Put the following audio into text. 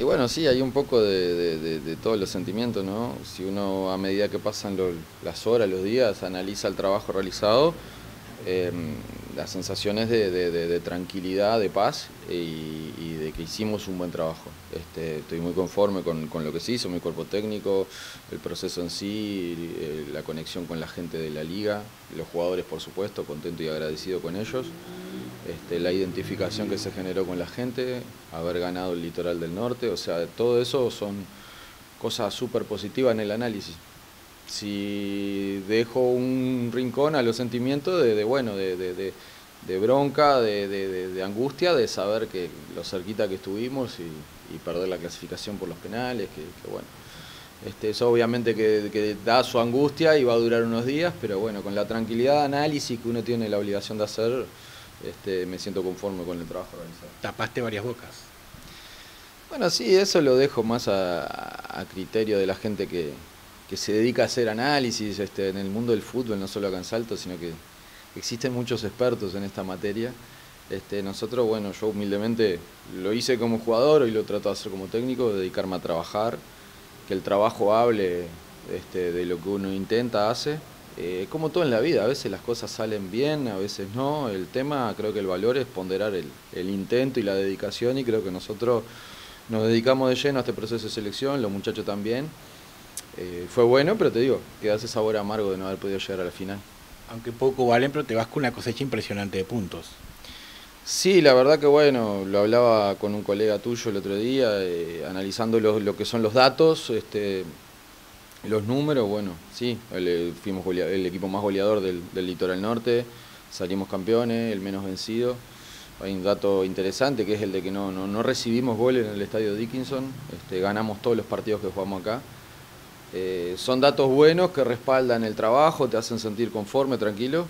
Y bueno, sí, hay un poco de, todos los sentimientos, ¿no? Si uno a medida que pasan las horas, los días, analiza el trabajo realizado, em, las sensaciones de, tranquilidad, de paz y, de que hicimos un buen trabajo. Este, estoy muy conforme con, lo que se hizo, mi cuerpo técnico, el proceso en sí, la conexión con la gente de la liga, los jugadores por supuesto, contento y agradecido con ellos. Este, la identificación que se generó con la gente, haber ganado el litoral del norte, o sea, todo eso son cosas súper positivas en el análisis. Si dejo un rincón a los sentimientos de, bueno, de, bronca, de, angustia, de saber que lo cerquita que estuvimos y, perder la clasificación por los penales, que, bueno. Este, eso obviamente que, da su angustia y va a durar unos días, pero bueno, con la tranquilidad de análisis que uno tiene la obligación de hacer, este, me siento conforme con el trabajo realizado. Tapaste varias bocas. Bueno, sí, eso lo dejo más a, criterio de la gente que, se dedica a hacer análisis este, en el mundo del fútbol, no solo acá en Salto, sino que existen muchos expertos en esta materia. Este, nosotros, bueno, yo humildemente lo hice como jugador, y lo trato de hacer como técnico, dedicarme a trabajar, que el trabajo hable este, de lo que uno intenta, hace, eh, como todo en la vida, a veces las cosas salen bien, a veces no. El tema, creo que el valor es ponderar el, intento y la dedicación y creo que nosotros nos dedicamos de lleno a este proceso de selección, los muchachos también. Eh, fue bueno, pero te digo, queda ese sabor amargo de no haber podido llegar a la final. Aunque poco valen, pero te vas con una cosecha impresionante de puntos. Sí, la verdad que bueno, lo hablaba con un colega tuyo el otro día, eh, analizando lo, lo, que son los datos. Este, los números, bueno, sí, eh, fuimos el equipo más goleador del, Litoral Norte, salimos campeones, el menos vencido. Hay un dato interesante que es el de que no, no, recibimos goles en el estadio Dickinson, este, ganamos todos los partidos que jugamos acá. Eh, son datos buenos que respaldan el trabajo, te hacen sentir conforme, tranquilo,